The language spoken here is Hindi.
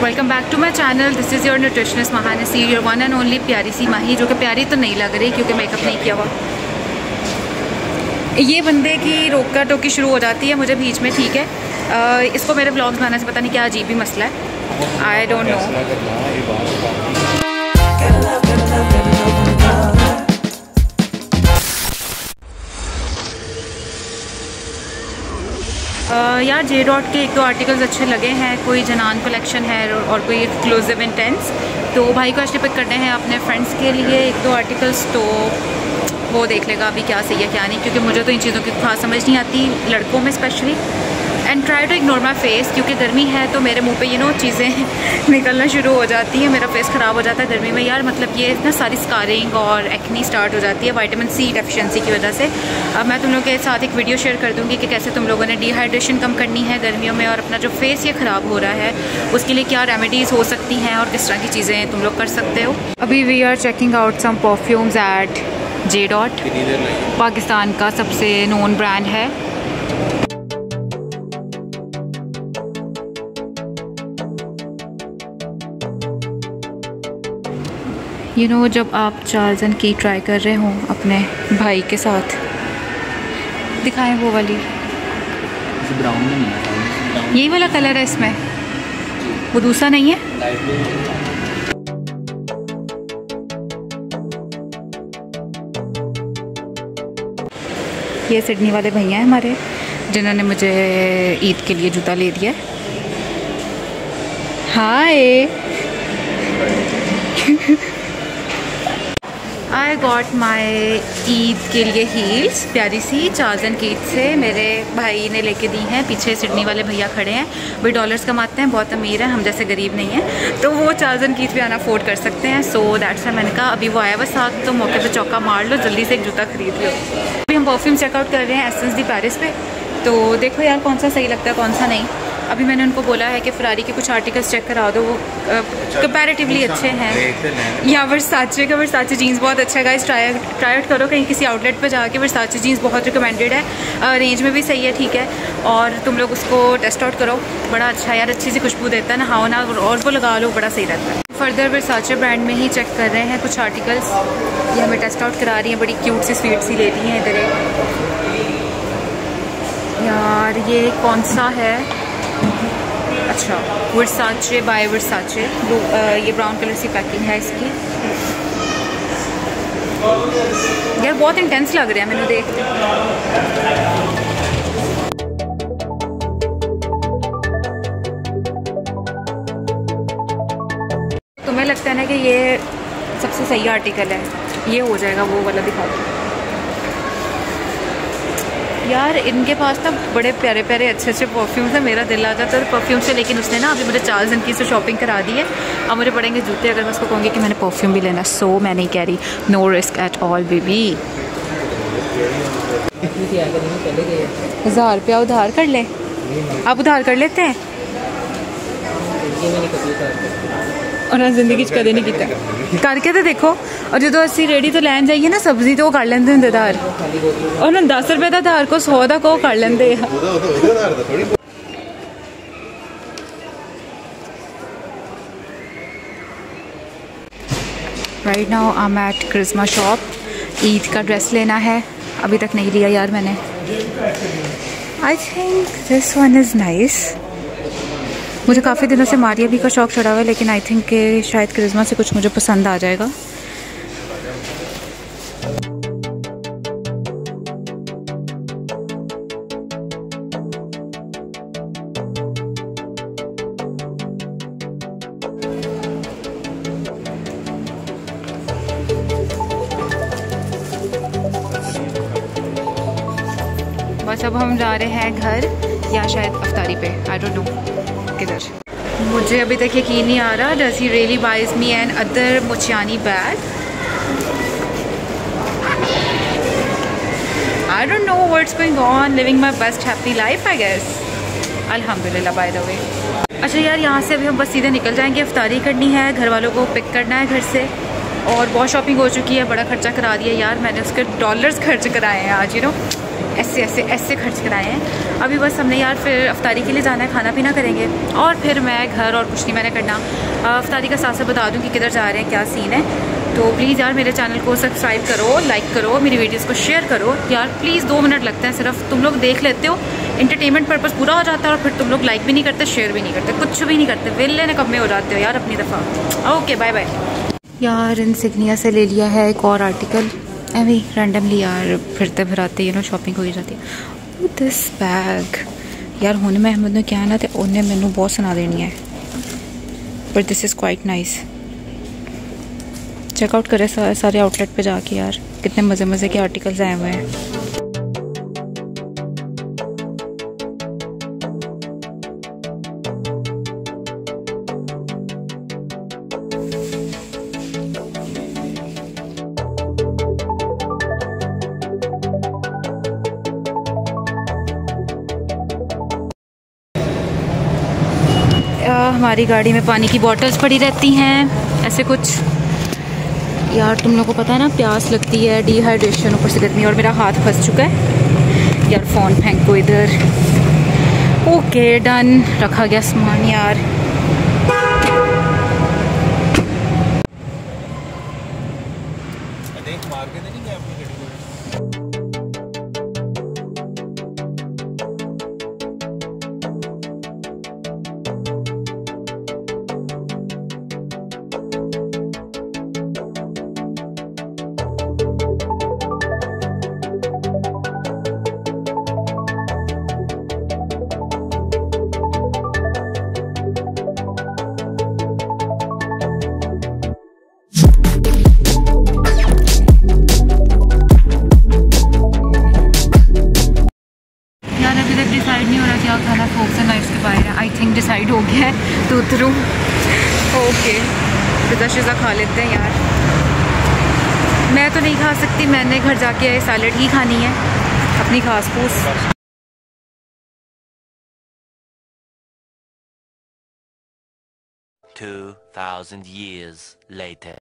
Welcome back to my channel this is your nutritionist Mahansi your one and only प्यारी सी माही जो कि प्यारी तो नहीं लग रही क्योंकि मेकअप नहीं किया हुआ। ये बंदे की रोका टोकी शुरू हो जाती है मुझे बीच में ठीक है। आ, इसको मेरे ब्लॉग्स बनाने से पता नहीं क्या अजीब ही मसला है। आई डोंट नो यार जे डॉट के एक दो आर्टिकल्स अच्छे लगे हैं। कोई जनान कलेक्शन है और कोई एक्सक्लूसिव इंटेंस तो भाई को एक्चुअली पिक करने हैं अपने फ्रेंड्स के लिए एक दो आर्टिकल्स तो वो देख लेगा अभी क्या सही है, क्या नहीं, क्योंकि मुझे तो इन चीज़ों की खास समझ नहीं आती, लड़कों में specially and try to ignore my face क्योंकि गर्मी है तो मेरे मुँह पे ये नो चीज़ें निकलना शुरू हो जाती हैं मेरा फेस ख़राब हो जाता है गर्मी में। यार मतलब ये ना सारी स्कारिंग और एक्नी स्टार्ट हो जाती है वाइटामिन सी डेफिशिएंसी की वजह से। अब मैं तुम लोगों के साथ एक वीडियो शेयर कर दूँगी कि कैसे तुम लोगों ने डिहाइड्रेशन कम करनी है गर्मियों में और अपना जो फेस ये ख़राब हो रहा है उसके लिए क्या रेमेडीज़ हो सकती हैं और किस तरह की चीज़ें तुम लोग कर सकते हो। अभी we are checking out some perfumes at J dot Pakistan का सबसे नोन ब्रांड है। यू you नो know, जब आप चार्जन की ट्राई कर रहे हो अपने भाई के साथ दिखाएँ वो वाली। ब्राउन में नहीं यही वाला कलर है इसमें। वो दूसरा नहीं है? ये सिडनी वाले भैया हैं हमारे जिन्होंने मुझे ईद के लिए जूता ले दिया। हाय आई गॉट माई ईद के लिए हील्स प्यारी सी चार्ज एंड कीट से मेरे भाई ने लेके दी हैं, पीछे सिडनी वाले भैया खड़े हैं। वे डॉलर्स कमाते हैं, बहुत अमीर हैं, हम जैसे गरीब नहीं हैं। तो वो चार्ज एंड कीट भी आना अफोर्ड कर सकते हैं सो दैट्स मैंने कहा, अभी वो आया हुआ साथ तो मौके पे चौका मार लो, जल्दी से एक जूता खरीद लो। अभी हम परफ्यूम चेकआउट कर रहे हैं एसेंस दी पेरिस पे तो देखो यार कौन सा सही लगता है, कौन सा नहीं। अभी मैंने उनको बोला है कि फरारी के कुछ आर्टिकल्स चेक करा दो वो कंपैरेटिवली अच्छे हैं। या वर्साचे का वर्साचे जीन्स बहुत अच्छा है गाइस ट्राई ट्राई आउट करो कहीं किसी आउटलेट पर जाके वर्साचे जीन्स बहुत रिकमेंडेड है। रेंज में भी सही है ठीक है। और तुम लोग उसको टेस्ट आउट करो। बड़ा अच्छा यार अच्छी सी खुशबू देता है नहाओ ना और वो लगा लो बड़ा सही रहता है। फर्दर वर्साचे ब्रांड में ही चेक कर रहे हैं कुछ आर्टिकल्स ये हमें टेस्ट आउट करा रही हैं बड़ी क्यूट सी स्वीट सी ले ली हैं इधर यार ये कौन सा है? अच्छा। Versace, by Versace. ये ब्राउन कलर सी पैकिंग है इसकी। यार, बहुत इंटेंस लग रहा है, मैंने देख तुम्हें लगता है ना कि ये सबसे सही आर्टिकल है? ये हो जाएगा, वो वाला दिखा दो। यार इनके पास ना बड़े प्यारे प्यारे अच्छे अच्छे परफ्यूम्स हैं। मेरा दिल आ जाता है परफ्यूम से लेकिन उसने ना अभी मुझे चार दिन की से शॉपिंग करा दी है। अब मुझे पड़ेंगे जूते अगर मैं उसको कहूँगी कि मैंने परफ्यूम भी लेना सो मैं नहीं कह रही। No risk at all baby हज़ार रुपया उधार कर लें। आप उधार कर लेते हैं। ਉਹਨਾਂ ਜ਼ਿੰਦਗੀ 'ਚ ਕਦੇ ਨਹੀਂ ਕੀਤਾ ਕਰਕੇ ਤੇ ਦੇਖੋ ਔਰ ਜਦੋਂ ਅਸੀਂ ਰੇੜੀ ਤੋਂ ਲੈਣ ਜਾਈਏ ਨਾ ਸਬਜ਼ੀ ਤੇ ਉਹ ਕਰ ਲੈਂਦੇ ਹੁੰਦੇ ਧਾਰ ਉਹਨਾਂ 10 ਰੁਪਏ ਦਾ ਧਾਰ ਕੋ 100 ਦਾ ਕੋ ਕਰ ਲੈਂਦੇ ਆ ਉਹਦਾ ਉਹਦਾ ਉਹਦਾ ਆਧਾਰ ਦਾ ਥੋੜੀ right now I am at क्रिस्मा shop Eid का ड्रेस लेना है अभी तक नहीं लिया यार मैंने I think this one is nice मुझे काफ़ी दिनों से मारिया भी का शौक चढ़ा हुआ है, लेकिन आई थिंक कि शायद क्रिस्मा से कुछ मुझे पसंद आ जाएगा। बस अब हम जा रहे हैं घर या शायद अफ्तारी पे आई डोंट नो किधर मुझे अभी तक यकीन नहीं आ रहा does he really buys me another मुचियानी bag I know what's going on living my best happy life I guess अल्हम्दुलिल्लाह बाय द वे अच्छा यार, यहाँ से अभी हम बस सीधे निकल जाएँगे अफ्तारी करनी है घर वालों को पिक करना है घर से। और बहुत शॉपिंग हो चुकी है, बड़ा खर्चा करा दिया यार, मैंने उसके डॉलर्स खर्च कराए हैं आज यू नो ऐसे ऐसे ऐसे खर्च कराए हैं। अभी बस हमने यार फिर अफ्तारी के लिए जाना है, खाना पीना करेंगे। और फिर मैं घर और कुछ नहीं मैंने करना। अफ्तारी का साथ साथ बता दूँ कि किधर जा रहे हैं, क्या सीन है। तो प्लीज़ यार मेरे चैनल को सब्सक्राइब करो लाइक करो, मेरी वीडियोज़ को शेयर करो। यार प्लीज़ दो मिनट लगते हैं सिर्फ़, तुम लोग देख लेते हो। इंटरटेनमेंट पर्पज़ पूरा हो जाता है और फिर तुम लोग लाइक भी नहीं करते शेयर भी नहीं करते, कुछ भी नहीं करते। वेल्ले ने कब में हो जाते हो यार अपनी दफ़ा। ओके बाय बाय यार इंसिग्निया से ले लिया है एक और आर्टिकल ਐਵੇਂ रैंडमली यार फिरते फिराते यू नो शॉपिंग हो जाती है दिस बैग यार ਹੁਣ ਮੈਂ ਅਹਿਮਦ ਨੂੰ ਕਿਹਾ ਨਾ ਤੇ ਉਹਨੇ ਮੈਨੂੰ ਬਹੁਤ ਸੁਣਾ ਦੇਣੀ ਹੈ पर this is quite nice check out करें सारे आउटलेट पे जाके यार कितने मज़े मज़े के आर्टिकल्स आए हुए हैं हमारी गाड़ी में पानी की बॉटल्स पड़ी रहती हैं। ऐसे कुछ। यार, तुम लोगों को पता है ना, प्यास लगती है डिहाइड्रेशन ऊपर से गर्मी, और मेरा हाथ फंस चुका है। यार फ़ोन फेंको इधर। ओके डन रखा गया सामान, यार। Decide okay. पिज़्ज़ा शिज़ा खा लेते हैं यार। मैं तो नहीं खा सकती, मैंने घर जाके सैलड ही खानी है। अपनी खास फूस Two thousand years later.